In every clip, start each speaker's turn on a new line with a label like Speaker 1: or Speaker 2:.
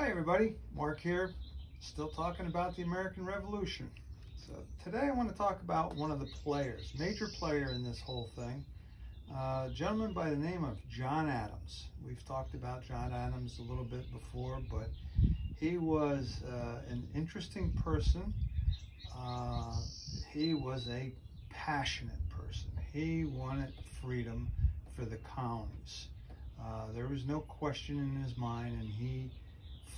Speaker 1: Hi everybody, Mark here, still talking about the American Revolution. So today I want to talk about one of the players, major player in this whole thing, uh, a gentleman by the name of John Adams. We've talked about John Adams a little bit before, but he was uh, an interesting person. Uh, he was a passionate person. He wanted freedom for the colonies. Uh, there was no question in his mind, and he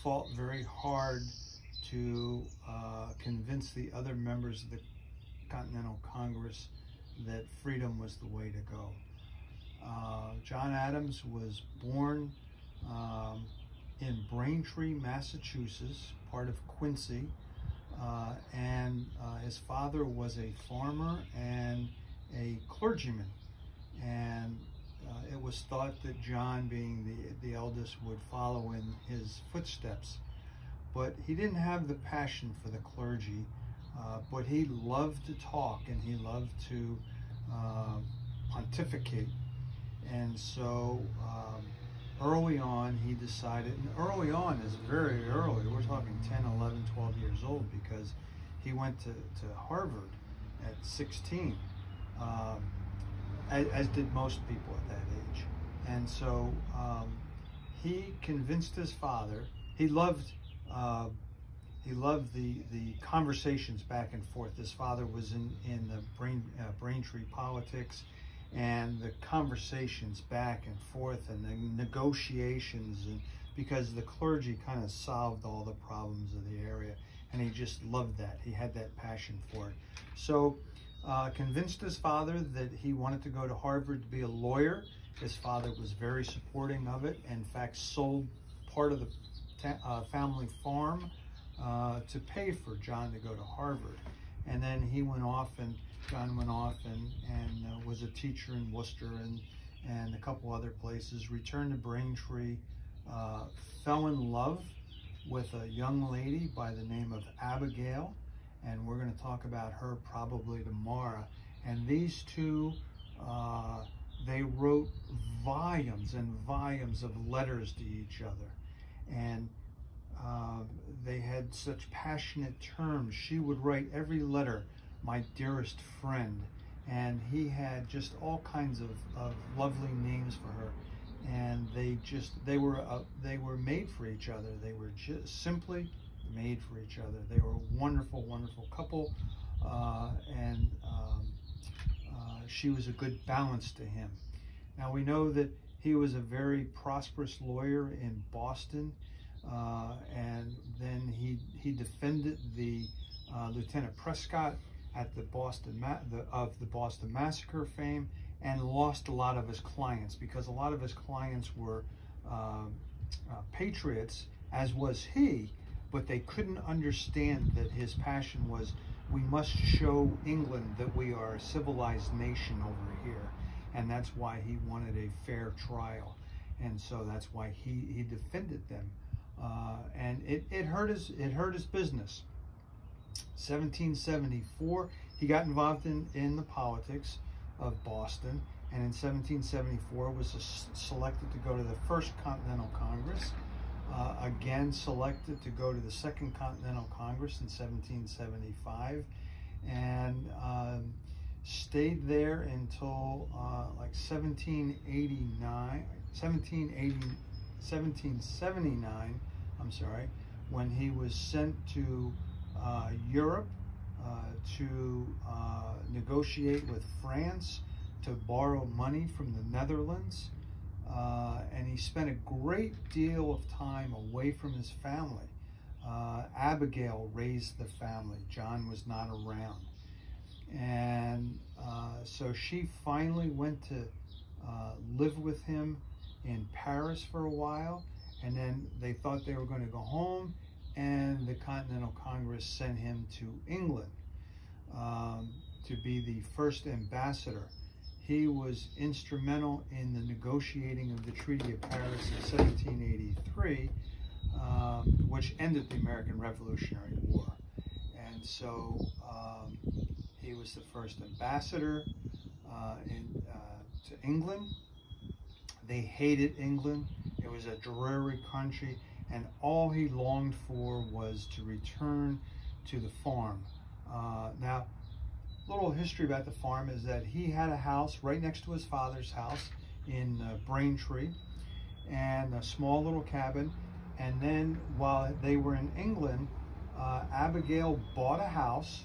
Speaker 1: fought very hard to uh, convince the other members of the Continental Congress that freedom was the way to go. Uh, John Adams was born um, in Braintree, Massachusetts, part of Quincy, uh, and uh, his father was a farmer and a clergyman. And it was thought that John, being the, the eldest, would follow in his footsteps. But he didn't have the passion for the clergy, uh, but he loved to talk and he loved to uh, pontificate. And so um, early on, he decided, and early on is very early, we're talking 10, 11, 12 years old, because he went to, to Harvard at 16. Um, as, as, did most people at that age. And so um, he convinced his father. He loved uh, he loved the the conversations back and forth. His father was in in the brain uh, Braintree politics, and the conversations back and forth and the negotiations and because the clergy kind of solved all the problems of the area and he just loved that he had that passion for it so uh, convinced his father that he wanted to go to Harvard to be a lawyer. His father was very supporting of it. In fact, sold part of the uh, family farm uh, to pay for John to go to Harvard. And then he went off and John went off and, and uh, was a teacher in Worcester and, and a couple other places, returned to Braintree, uh, fell in love with a young lady by the name of Abigail and we're going to talk about her probably tomorrow. And these two, uh, they wrote volumes and volumes of letters to each other. And uh, they had such passionate terms. She would write every letter, my dearest friend. And he had just all kinds of, of lovely names for her. And they just, they were, uh, they were made for each other. They were just simply made for each other. They were a wonderful, wonderful couple, uh, and um, uh, she was a good balance to him. Now we know that he was a very prosperous lawyer in Boston, uh, and then he he defended the uh, Lieutenant Prescott at the Boston the, of the Boston Massacre fame, and lost a lot of his clients because a lot of his clients were um, uh, patriots, as was he, but they couldn't understand that his passion was we must show England that we are a civilized nation over here. And that's why he wanted a fair trial. And so that's why he, he defended them. Uh, and it, it hurt his it hurt his business. 1774, he got involved in, in the politics of Boston. And in 1774 was selected to go to the First Continental Congress uh, again selected to go to the Second Continental Congress in 1775 and um, stayed there until uh, like 1789, 1780, 1779, I'm sorry, when he was sent to uh, Europe uh, to uh, negotiate with France to borrow money from the Netherlands uh, and he spent a great deal of time away from his family. Uh, Abigail raised the family. John was not around. And uh, so she finally went to uh, live with him in Paris for a while. And then they thought they were going to go home. And the Continental Congress sent him to England um, to be the first ambassador he was instrumental in the negotiating of the Treaty of Paris in 1783, um, which ended the American Revolutionary War. And so um, he was the first ambassador uh, in, uh, to England. They hated England. It was a dreary country. and all he longed for was to return to the farm. Uh, now, little history about the farm is that he had a house right next to his father's house in uh, Braintree and a small little cabin. And then while they were in England, uh, Abigail bought a house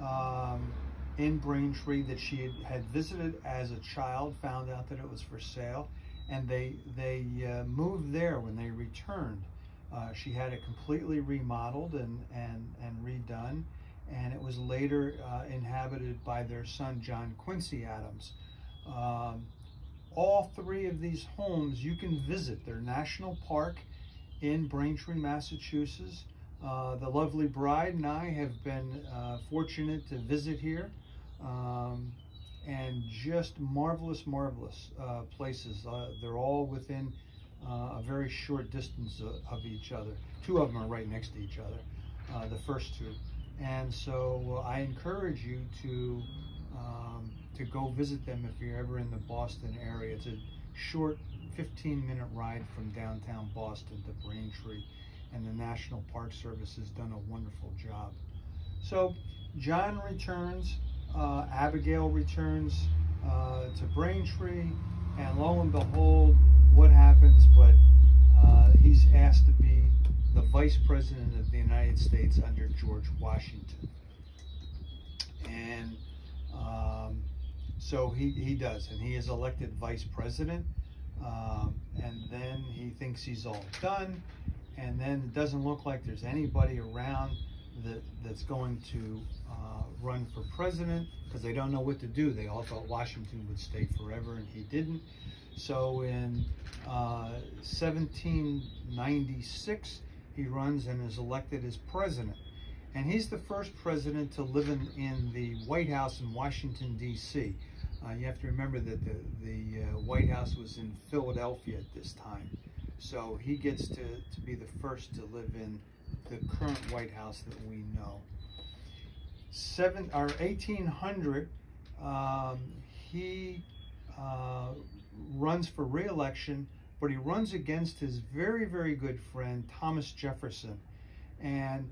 Speaker 1: um, in Braintree that she had, had, visited as a child, found out that it was for sale, and they, they uh, moved there when they returned. Uh, she had it completely remodeled and, and, and redone, and it was later uh, inhabited by their son, John Quincy Adams. Um, all three of these homes you can visit. They're National Park in Braintree, Massachusetts. Uh, the lovely bride and I have been uh, fortunate to visit here. Um, and just marvelous, marvelous uh, places. Uh, they're all within uh, a very short distance of, of, each other. Two of them are right next to each other, the first two. And so I encourage you to um, to go visit them if you're ever in the Boston area. It's a short 15 minute ride from downtown Boston to Braintree and the National Park Service has done a wonderful job. So John returns, uh, Abigail returns uh, to Braintree and lo and behold, what happens, but uh, he's asked to be the Vice President of the United States under George Washington. And um, so he, he does, and he is elected Vice President. Um, and then he thinks he's all done. And then it doesn't look like there's anybody around that, that's going to uh, run for president because they don't know what to do. They all thought Washington would stay forever, and he didn't. So in uh, 1796, he runs and is elected as president. And he's the first president to live in, in the White House in Washington, D.C. Uh, you have to remember that the, the uh, White House was in Philadelphia at this time. So he gets to, to be the first to live in the current White House that we know. Seven or 1800, um, he uh, runs for re-election, but he runs against his very, very good friend, Thomas Jefferson. And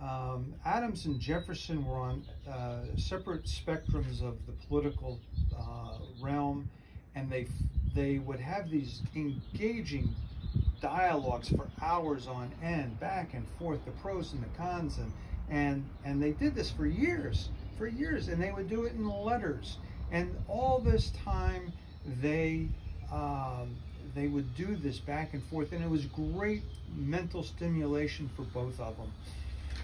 Speaker 1: um, Adams and Jefferson were on uh, separate spectrums of the political uh, realm, and they they would have these engaging dialogues for hours on end, back and forth, the pros and the cons, and and and they did this for years, for years, and they would do it in letters, and all this time they um, they would do this back and forth, and it was great mental stimulation for both of them.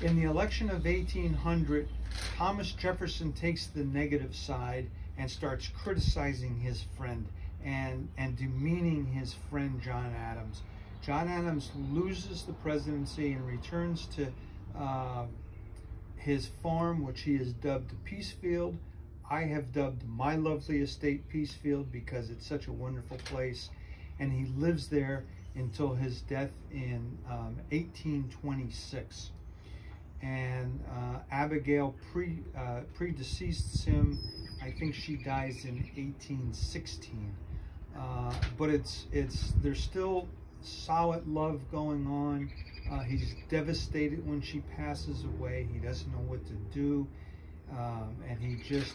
Speaker 1: In the election of 1800, Thomas Jefferson takes the negative side and starts criticizing his friend and, and demeaning his friend John Adams. John Adams loses the presidency and returns to uh, his farm, which he has dubbed Peacefield. I have dubbed my lovely estate Peacefield because it's such a wonderful place. And he lives there until his death in um, 1826. And uh, Abigail pre, uh, him. I think she dies in 1816. Uh, but it's it's there's still solid love going on. Uh, he's devastated when she passes away. He doesn't know what to do. Um, and he just,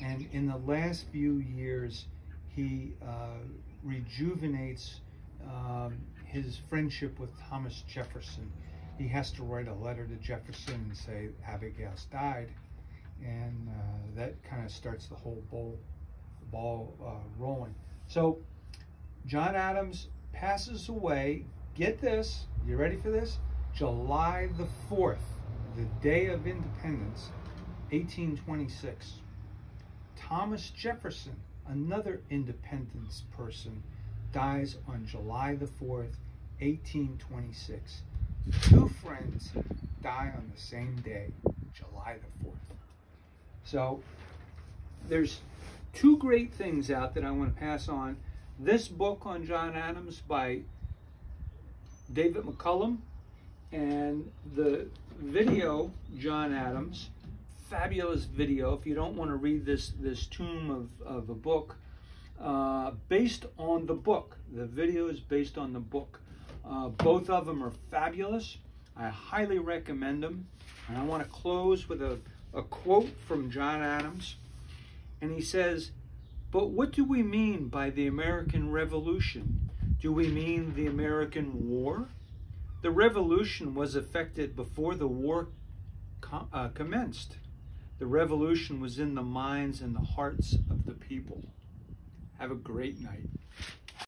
Speaker 1: and in the last few years, he uh, rejuvenates um, his friendship with Thomas Jefferson. He has to write a letter to Jefferson and say Abigail's died. And uh, that kind of starts the whole ball, ball uh, rolling. So John Adams passes away, get this, you ready for this? July the 4th, the day of independence, 1826. Thomas Jefferson, another independence person, dies on July the 4th, 1826. Two friends die on the same day, July the 4th. So there's two great things out that I want to pass on this book on John Adams by David McCullough and the video John Adams fabulous video if you don't want to read this this tomb of, of a book uh, based on the book the video is based on the book
Speaker 2: Uh, both of them are fabulous. I highly recommend them. And I want to close with a, a quote from John Adams. And he says, But what do we mean by the American Revolution? Do we mean the American War? The revolution was effected before the war com- uh, commenced. The revolution was in the minds and the hearts of the people. Have a great night.